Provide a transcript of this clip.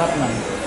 カップなんです。